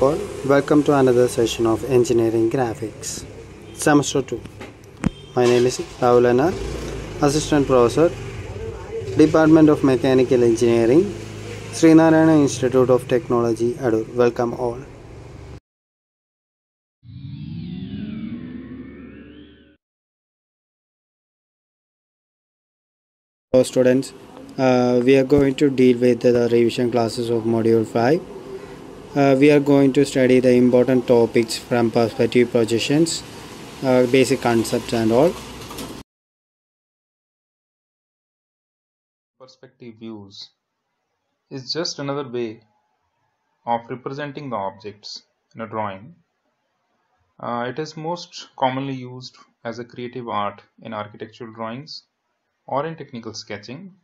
welcome to another session of Engineering Graphics, Semester 2. My name is Rahul Anar, Assistant Professor, Department of Mechanical Engineering, Srinarayana Institute of Technology, Adoor. Welcome all. Hello students, uh, we are going to deal with the revision classes of Module 5 uh, we are going to study the important topics from perspective projections uh, basic concepts and all perspective views is just another way of representing the objects in a drawing. Uh, it is most commonly used as a creative art in architectural drawings or in technical sketching,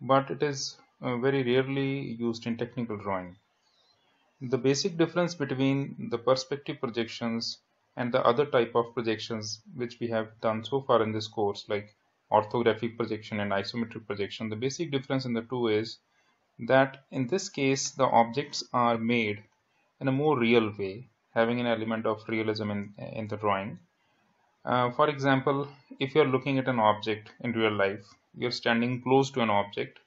but it is uh, very rarely used in technical drawing. The basic difference between the perspective projections and the other type of projections which we have done so far in this course like orthographic projection and isometric projection, the basic difference in the two is that in this case the objects are made in a more real way having an element of realism in, in the drawing. Uh, for example, if you're looking at an object in real life, you're standing close to an object,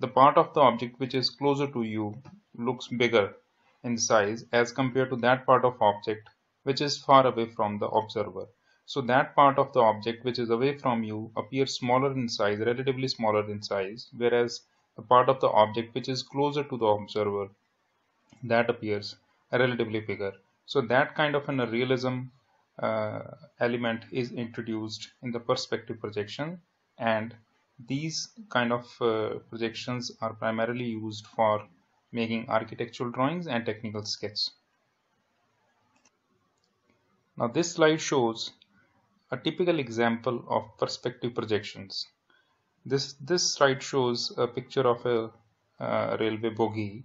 the part of the object which is closer to you looks bigger in size as compared to that part of object which is far away from the observer. So that part of the object which is away from you appears smaller in size, relatively smaller in size, whereas the part of the object which is closer to the observer that appears relatively bigger. So that kind of a realism uh, element is introduced in the perspective projection and these kind of uh, projections are primarily used for making architectural drawings and technical sketches. Now this slide shows a typical example of perspective projections. This, this slide shows a picture of a uh, railway bogie.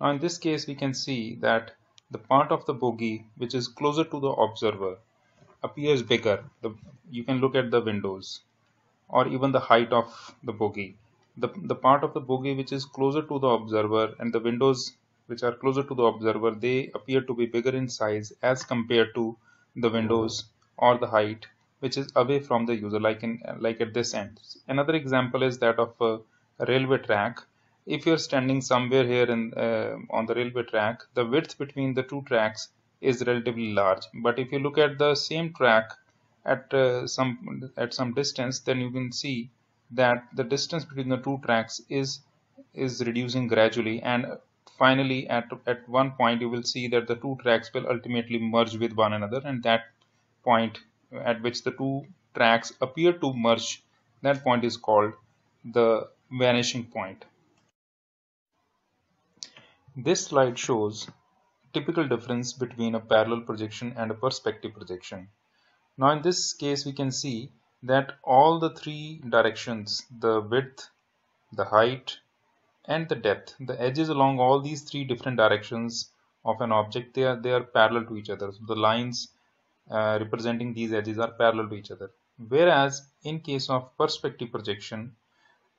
Now in this case we can see that the part of the bogie which is closer to the observer appears bigger. The, you can look at the windows or even the height of the bogie the, the part of the bogie which is closer to the observer and the windows which are closer to the observer they appear to be bigger in size as compared to the windows or the height which is away from the user like in like at this end. Another example is that of a, railway track. If you're standing somewhere here in uh, on the railway track the width between the two tracks is relatively large. But if you look at the same track at uh, some at some distance then you can see that the distance between the two tracks is is reducing gradually and finally at, at one point you will see that the two tracks will ultimately merge with one another and that point at which the two tracks appear to merge that point is called the vanishing point. This slide shows typical difference between a parallel projection and a perspective projection. Now in this case we can see that all the three directions the width the height and the depth the edges along all these three different directions of an object they are they are parallel to each other. So the lines uh, representing these edges are parallel to each other. Whereas in case of perspective projection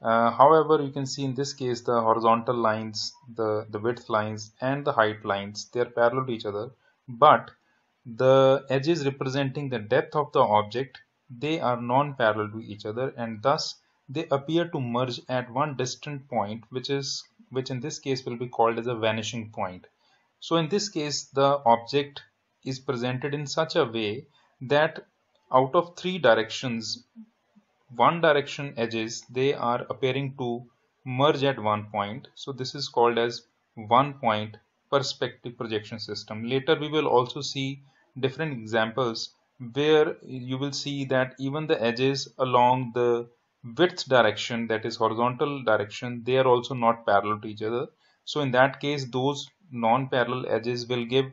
uh, however you can see in this case the horizontal lines the the width lines and the height lines they are parallel to each other. But the edges representing the depth of the object they are non-parallel to each other and thus they appear to merge at one distant point which is which in this case will be called as a vanishing point. So in this case the object is presented in such a way that out of three directions one direction edges they are appearing to merge at one point so this is called as one point perspective projection system later we will also see different examples where you will see that even the edges along the width direction that is horizontal direction they are also not parallel to each other. So in that case those non-parallel edges will give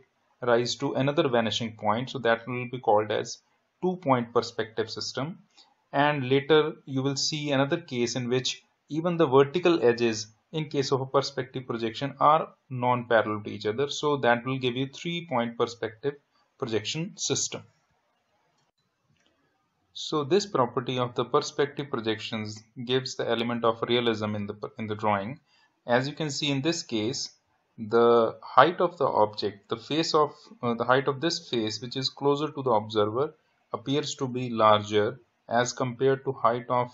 rise to another vanishing point. So that will be called as two point perspective system. And later you will see another case in which even the vertical edges in case of a perspective projection are non-parallel to each other. So that will give you three point perspective projection system so this property of the perspective projections gives the element of realism in the in the drawing. As you can see in this case, the height of the object, the face of uh, the height of this face which is closer to the observer appears to be larger as compared to height of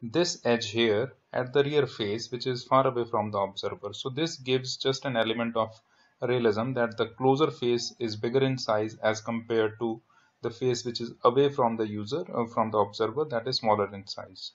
this edge here at the rear face which is far away from the observer. So this gives just an element of realism that the closer face is bigger in size as compared to the face which is away from the user uh, from the observer that is smaller in size.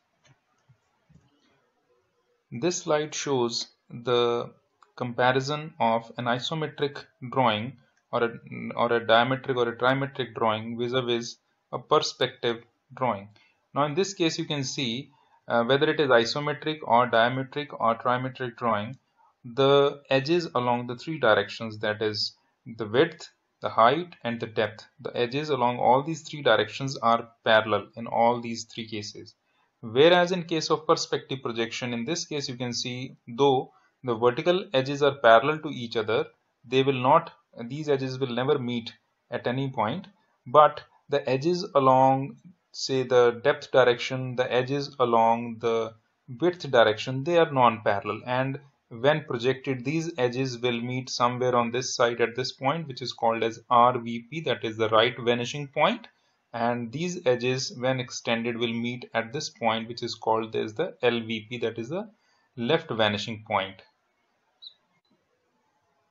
This slide shows the comparison of an isometric drawing or a, or a diametric or a trimetric drawing vis-a-vis -vis a perspective drawing. Now in this case you can see uh, whether it is isometric or diametric or trimetric drawing the edges along the three directions that is the width the height and the depth. The edges along all these three directions are parallel in all these three cases. Whereas in case of perspective projection in this case you can see though the vertical edges are parallel to each other they will not these edges will never meet at any point. But the edges along say the depth direction the edges along the width direction they are non-parallel. And when projected these edges will meet somewhere on this side at this point which is called as RVP that is the right vanishing point and these edges when extended will meet at this point which is called as the LVP that is the left vanishing point.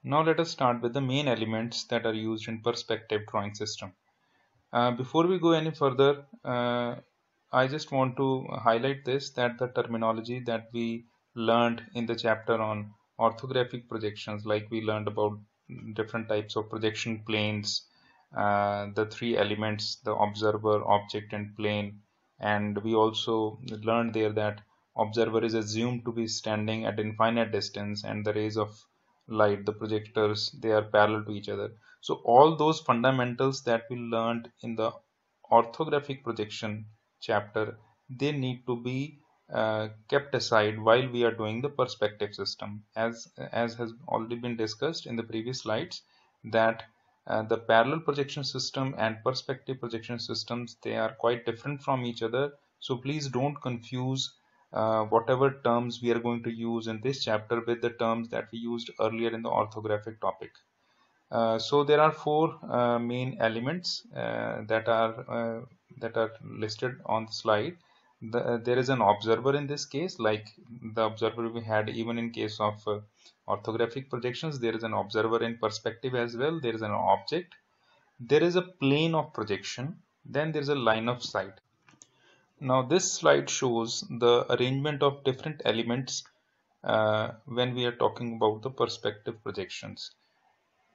Now let us start with the main elements that are used in perspective drawing system. Uh, before we go any further, uh, I just want to highlight this that the terminology that we learned in the chapter on orthographic projections like we learned about different types of projection planes, uh, the three elements, the observer, object and plane and we also learned there that observer is assumed to be standing at infinite distance and the rays of light, the projectors, they are parallel to each other. So all those fundamentals that we learned in the orthographic projection chapter, they need to be uh, kept aside while we are doing the perspective system. As, as has already been discussed in the previous slides, that uh, the parallel projection system and perspective projection systems, they are quite different from each other. So please don't confuse uh, whatever terms we are going to use in this chapter with the terms that we used earlier in the orthographic topic. Uh, so there are four uh, main elements uh, that are that are listed on the slide. The, uh, there is an observer in this case, like the observer we had even in case of orthographic projections. There is an observer in perspective as well. There is an object. There is a plane of projection. Then there is a line of sight. Now this slide shows the arrangement of different elements when we are talking about the perspective projections.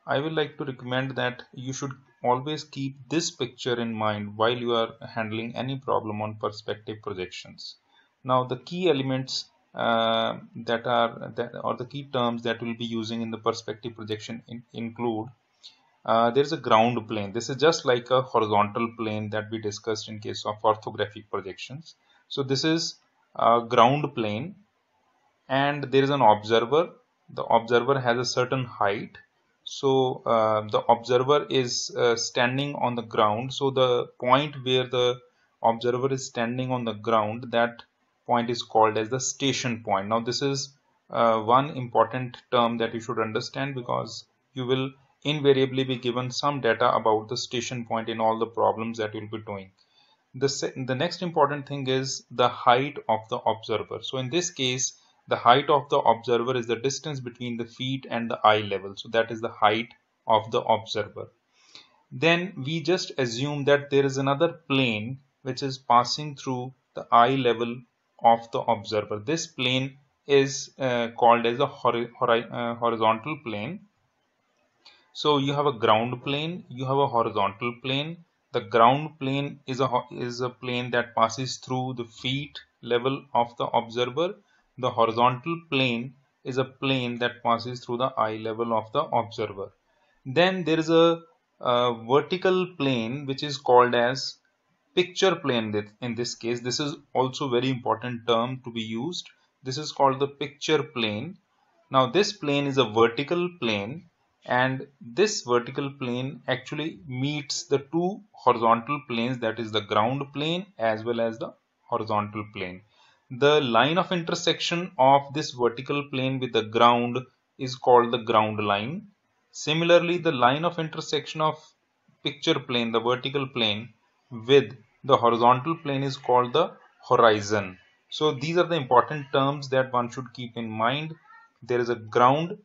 I will like to recommend that you should always keep this picture in mind while you are handling any problem on perspective projections. Now the key elements uh, that are that or the key terms that we'll be using in the perspective projection in, include uh, there is a ground plane. This is just like a horizontal plane that we discussed in case of orthographic projections. So this is a ground plane and there is an observer. The observer has a certain height so uh, the observer is uh, standing on the ground. So the point where the observer is standing on the ground that point is called as the station point. Now this is uh, one important term that you should understand because you will invariably be given some data about the station point in all the problems that you'll be doing. The, the next important thing is the height of the observer. So in this case the height of the observer is the distance between the feet and the eye level. So that is the height of the observer. Then we just assume that there is another plane which is passing through the eye level of the observer. This plane is uh, called as hori uh, horizontal plane. So you have a ground plane you have a horizontal plane. The ground plane is a is a plane that passes through the feet level of the observer the horizontal plane is a plane that passes through the eye level of the observer. Then there is a, a vertical plane which is called as picture plane in this case. This is also very important term to be used. This is called the picture plane. Now this plane is a vertical plane and this vertical plane actually meets the two horizontal planes that is the ground plane as well as the horizontal plane the line of intersection of this vertical plane with the ground is called the ground line. Similarly, the line of intersection of picture plane, the vertical plane with the horizontal plane is called the horizon. So these are the important terms that one should keep in mind. There is a ground,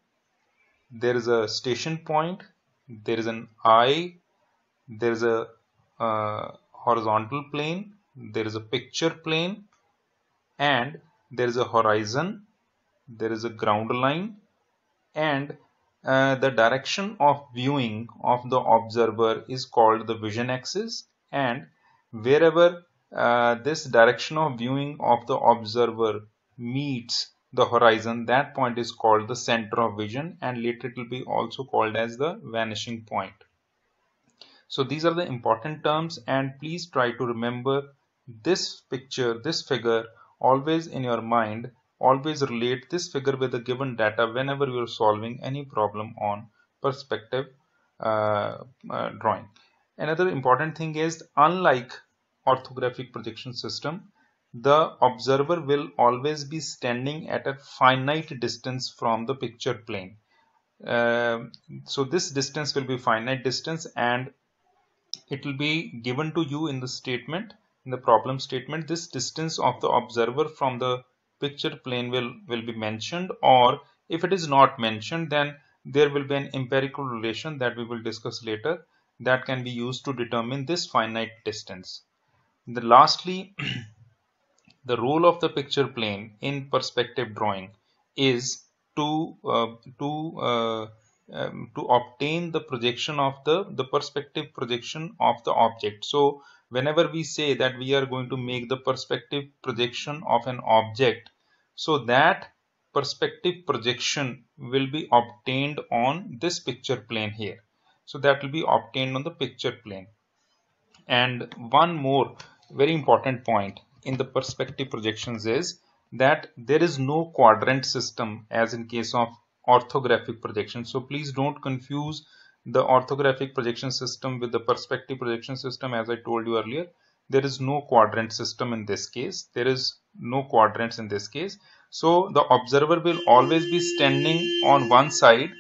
there is a station point, there is an eye, there is a uh, horizontal plane, there is a picture plane and there is a horizon, there is a ground line and uh, the direction of viewing of the observer is called the vision axis and wherever uh, this direction of viewing of the observer meets the horizon that point is called the center of vision and later it will be also called as the vanishing point. So these are the important terms and please try to remember this picture this figure always in your mind always relate this figure with the given data whenever you are solving any problem on perspective uh, uh, drawing another important thing is unlike orthographic projection system, the observer will always be standing at a finite distance from the picture plane. Uh, so this distance will be finite distance and it will be given to you in the statement in the problem statement this distance of the observer from the picture plane will will be mentioned or if it is not mentioned then there will be an empirical relation that we will discuss later that can be used to determine this finite distance the lastly, the role of the picture plane in perspective drawing is to uh, to uh, um, to obtain the projection of the the perspective projection of the object. So whenever we say that we are going to make the perspective projection of an object, so that perspective projection will be obtained on this picture plane here. So that will be obtained on the picture plane. And one more very important point in the perspective projections is that there is no quadrant system as in case of orthographic projection. So please don't confuse the orthographic projection system with the perspective projection system as I told you earlier. There is no quadrant system in this case. There is no quadrants in this case. So the observer will always be standing on one side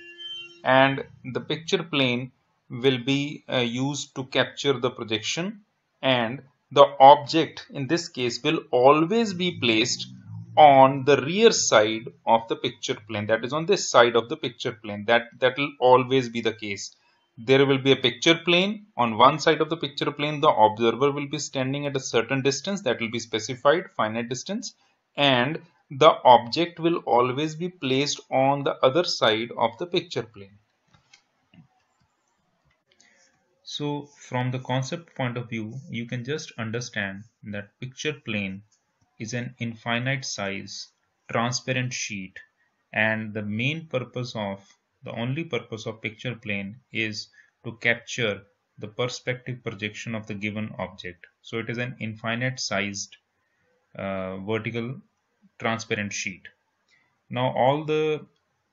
and the picture plane will be uh, used to capture the projection and the object in this case will always be placed on the rear side of the picture plane that is on this side of the picture plane that that will always be the case. There will be a picture plane on one side of the picture plane the observer will be standing at a certain distance that will be specified finite distance and the object will always be placed on the other side of the picture plane. So from the concept point of view, you can just understand that picture plane is an infinite size transparent sheet and the main purpose of the only purpose of picture plane is to capture the perspective projection of the given object. So it is an infinite sized uh, vertical transparent sheet. Now all the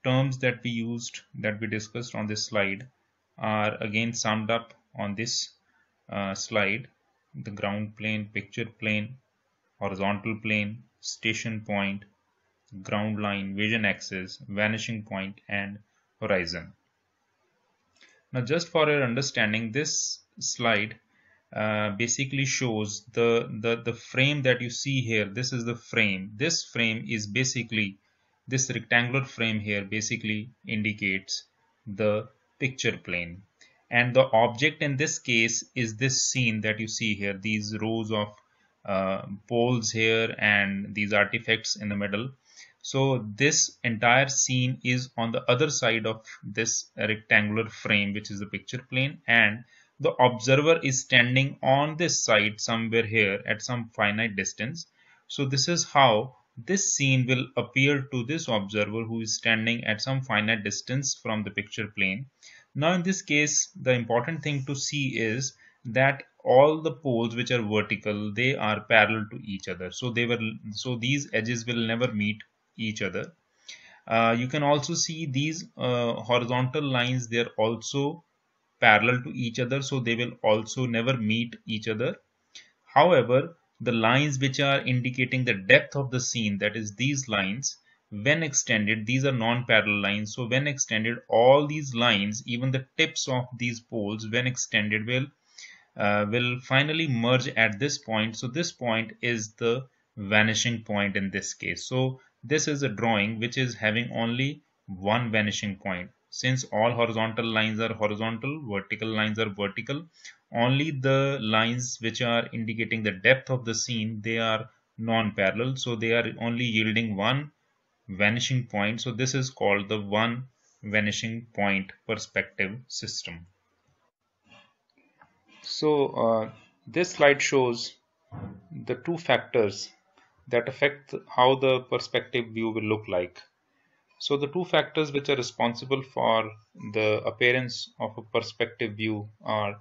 terms that we used that we discussed on this slide are again summed up on this uh, slide the ground plane picture plane horizontal plane station point ground line vision axis vanishing point and horizon. Now just for your understanding this slide uh, basically shows the, the the frame that you see here. This is the frame. This frame is basically this rectangular frame here basically indicates the picture plane. And the object in this case is this scene that you see here these rows of uh, poles here and these artifacts in the middle. So this entire scene is on the other side of this rectangular frame which is the picture plane. And the observer is standing on this side somewhere here at some finite distance. So this is how this scene will appear to this observer who is standing at some finite distance from the picture plane. Now in this case, the important thing to see is that all the poles which are vertical, they are parallel to each other. So they will, so these edges will never meet each other. Uh, you can also see these uh, horizontal lines, they are also parallel to each other. So they will also never meet each other. However, the lines which are indicating the depth of the scene, that is these lines, when extended these are non-parallel lines so when extended all these lines even the tips of these poles when extended will uh, will finally merge at this point. So this point is the vanishing point in this case. So this is a drawing which is having only one vanishing point. Since all horizontal lines are horizontal vertical lines are vertical only the lines which are indicating the depth of the scene they are non-parallel. So they are only yielding one vanishing point. So this is called the one vanishing point perspective system so uh, this slide shows the two factors that affect how the perspective view will look like. So the two factors which are responsible for the appearance of a perspective view are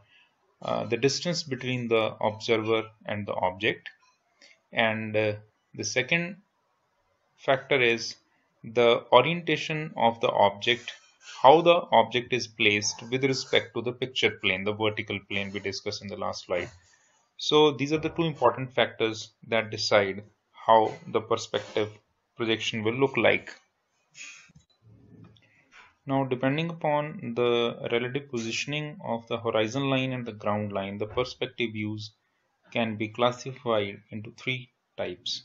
uh, the distance between the observer and the object. And uh, the second factor is the orientation of the object how the object is placed with respect to the picture plane the vertical plane we discussed in the last slide so these are the two important factors that decide how the perspective projection will look like now, depending upon the relative positioning of the horizon line and the ground line, the perspective views can be classified into three types.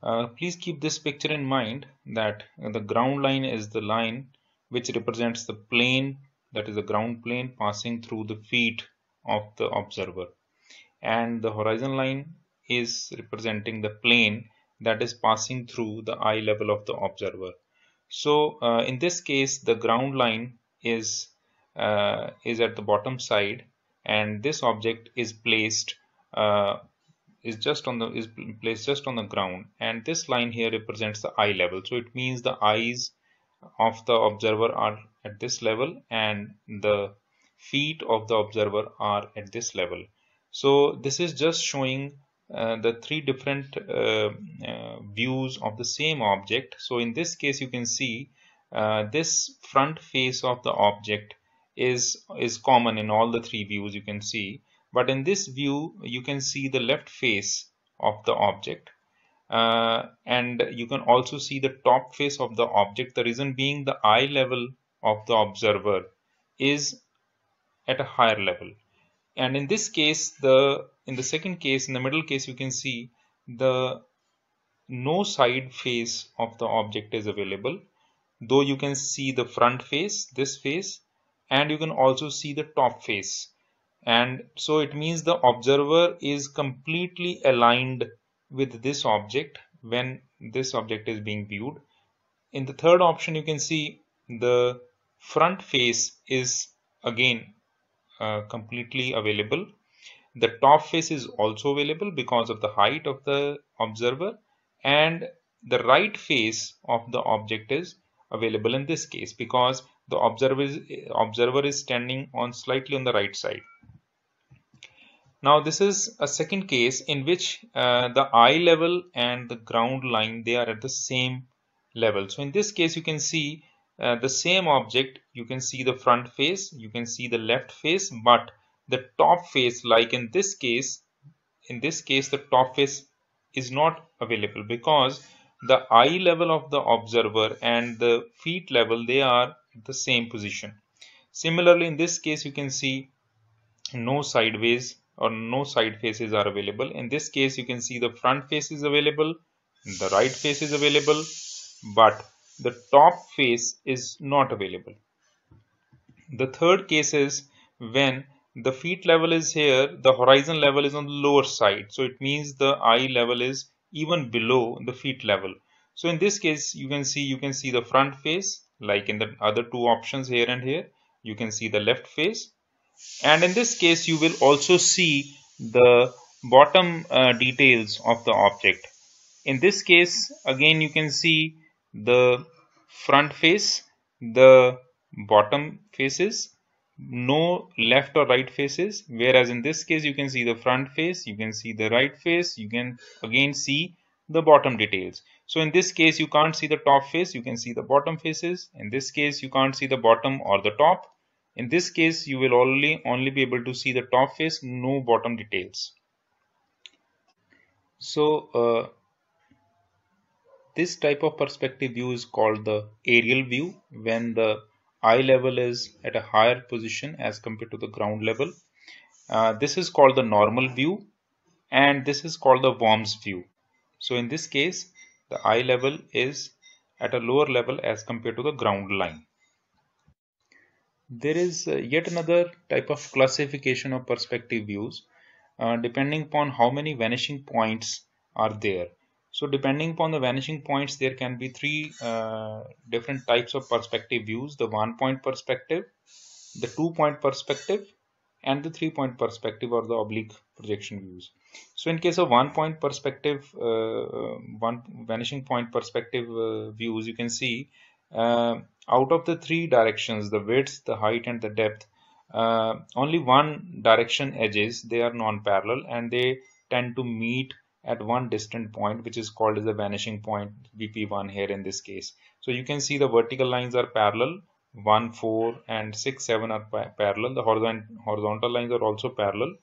Uh, please keep this picture in mind that the ground line is the line which represents the plane that is the ground plane passing through the feet of the observer. And the horizon line is representing the plane that is passing through the eye level of the observer. So uh, in this case the ground line is uh, is at the bottom side and this object is placed uh, is just on the is placed just on the ground. And this line here represents the eye level. So it means the eyes of the observer are at this level and the feet of the observer are at this level. So this is just showing uh, the three different uh, uh, views of the same object. So in this case you can see this front face of the object is is common in all the three views you can see. But in this view you can see the left face of the object uh, and you can also see the top face of the object the reason being the eye level of the observer is at a higher level. And in this case the in the second case in the middle case you can see the no side face of the object is available though you can see the front face this face and you can also see the top face. And so it means the observer is completely aligned with this object when this object is being viewed in the third option you can see the front face is again uh, completely available. The top face is also available because of the height of the observer and the right face of the object is available in this case because the observer is, observer is standing on slightly on the right side. Now this is a second case in which uh, the eye level and the ground line they are at the same level. So in this case you can see uh, the same object you can see the front face you can see the left face but the top face like in this case in this case the top face is not available because the eye level of the observer and the feet level they are at the same position similarly in this case you can see no sideways or no side faces are available in this case you can see the front face is available the right face is available but the top face is not available. The third case is when the feet level is here, the horizon level is on the lower side. So it means the eye level is even below the feet level. So in this case, you can see you can see the front face like in the other two options here and here. You can see the left face. And in this case, you will also see the bottom uh, details of the object. In this case, again, you can see the front face the bottom faces no left or right faces. Whereas in this case you can see the front face you can see the right face you can again see the bottom details. So in this case you can't see the top face you can see the bottom faces. In this case you can't see the bottom or the top in this case you will only only be able to see the top face no bottom details so uh, this type of perspective view is called the aerial view when the eye level is at a higher position as compared to the ground level. Uh, this is called the normal view and this is called the worm's view. So in this case the eye level is at a lower level as compared to the ground line. There is uh, yet another type of classification of perspective views uh, depending upon how many vanishing points are there. So depending upon the vanishing points, there can be three uh, different types of perspective views. The one point perspective, the two point perspective, and the three point perspective or the oblique projection views. So in case of one point perspective, uh, one vanishing point perspective uh, views, you can see uh, out of the three directions, the width, the height and the depth, uh, only one direction edges, they are non-parallel and they tend to meet at one distant point which is called as the vanishing point VP1 here in this case. So you can see the vertical lines are parallel 1, 4 and 6, 7 are pa parallel. The horizontal lines are also parallel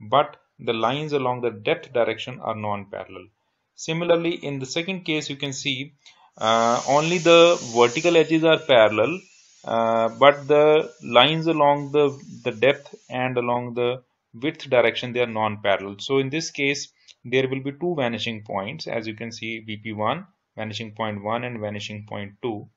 but the lines along the depth direction are non-parallel. Similarly in the second case you can see uh, only the vertical edges are parallel uh, but the lines along the, the depth and along the width direction they are non-parallel. So in this case there will be two vanishing points. As you can see VP1 vanishing point 1 and vanishing point 2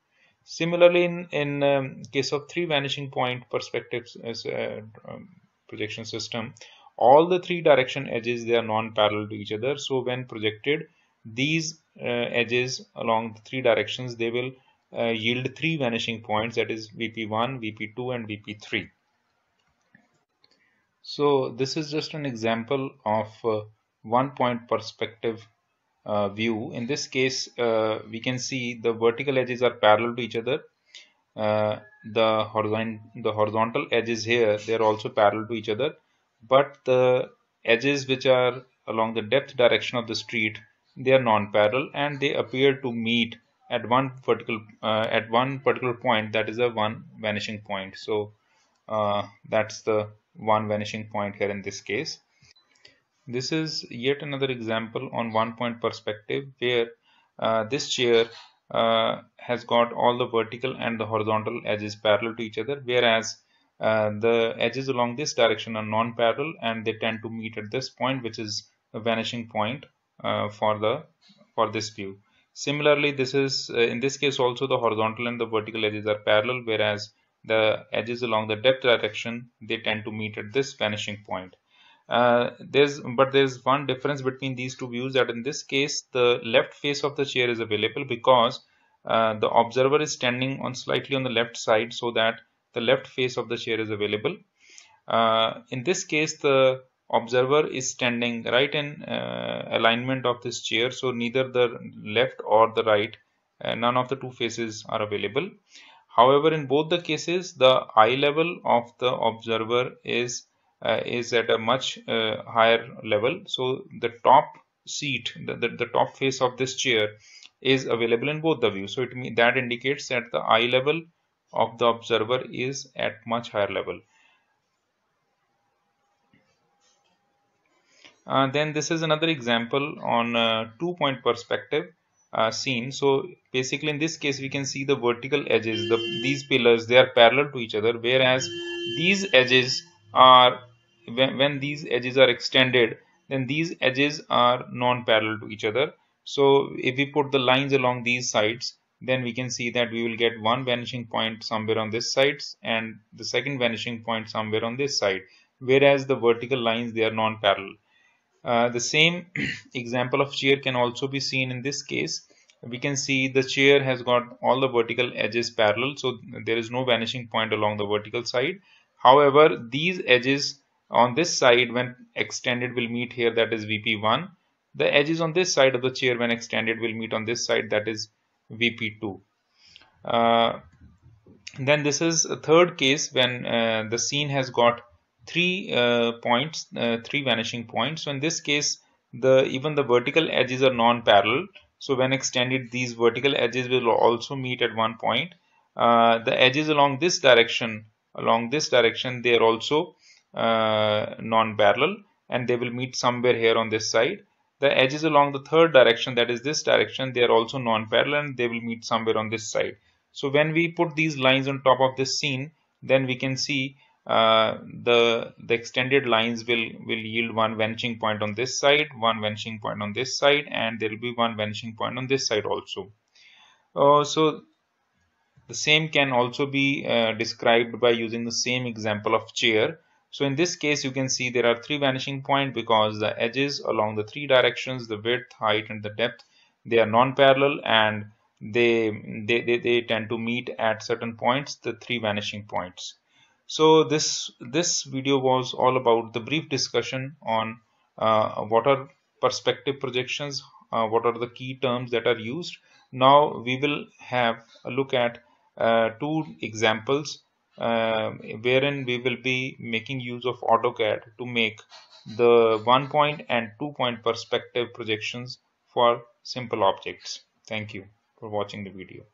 similarly in in um, case of three vanishing point perspectives as a um, projection system all the three direction edges they are non-parallel to each other. So when projected these uh, edges along three directions they will uh, yield three vanishing points that is VP1 VP2 and VP3 so this is just an example of uh, one point perspective uh, view. In this case, uh, we can see the vertical edges are parallel to each other. Uh, the, horizon the horizontal edges here, they are also parallel to each other. But the edges which are along the depth direction of the street, they are non-parallel and they appear to meet at one vertical uh, at one particular point that is a one vanishing point. So uh, that's the one vanishing point here in this case. This is yet another example on one point perspective where uh, this chair uh, has got all the vertical and the horizontal edges parallel to each other whereas uh, the edges along this direction are non-parallel and they tend to meet at this point which is a vanishing point for the for this view. Similarly this is uh, in this case also the horizontal and the vertical edges are parallel whereas the edges along the depth direction they tend to meet at this vanishing point. Uh, there's but there's one difference between these two views that in this case the left face of the chair is available because uh, the observer is standing on slightly on the left side so that the left face of the chair is available uh, in this case the observer is standing right in uh, alignment of this chair so neither the left or the right uh, none of the two faces are available. However in both the cases the eye level of the observer is uh, is at a much uh, higher level. So the top seat the, the, the, top face of this chair is available in both the views. So it that indicates that the eye level of the observer is at much higher level uh, then this is another example on uh, two point perspective uh, scene. So basically in this case we can see the vertical edges the these pillars they are parallel to each other whereas these edges are when, when these edges are extended then these edges are non-parallel to each other. So if we put the lines along these sides then we can see that we will get one vanishing point somewhere on this side and the second vanishing point somewhere on this side whereas the vertical lines they are non-parallel uh, the same example of chair can also be seen in this case. We can see the chair has got all the vertical edges parallel so there is no vanishing point along the vertical side. However these edges on this side when extended will meet here that is VP1 the edges on this side of the chair when extended will meet on this side that is VP2 uh, then this is a third case when uh, the scene has got three uh, points uh, three vanishing points. So in this case the even the vertical edges are non-parallel. So when extended these vertical edges will also meet at one point. Uh, the edges along this direction along this direction they are also non-parallel and they will meet somewhere here on this side. The edges along the third direction that is this direction they are also non-parallel and they will meet somewhere on this side. So when we put these lines on top of this scene then we can see uh, the the extended lines will will yield one vanishing point on this side one vanishing point on this side and there will be one vanishing point on this side also. Uh, so the same can also be uh, described by using the same example of chair. So in this case you can see there are three vanishing point because the edges along the three directions the width height and the depth they are non-parallel and they, they they they tend to meet at certain points the three vanishing points so this this video was all about the brief discussion on uh, what are perspective projections uh, what are the key terms that are used. Now we will have a look at uh, two examples uh, wherein we will be making use of AutoCAD to make the one point and two point perspective projections for simple objects. Thank you for watching the video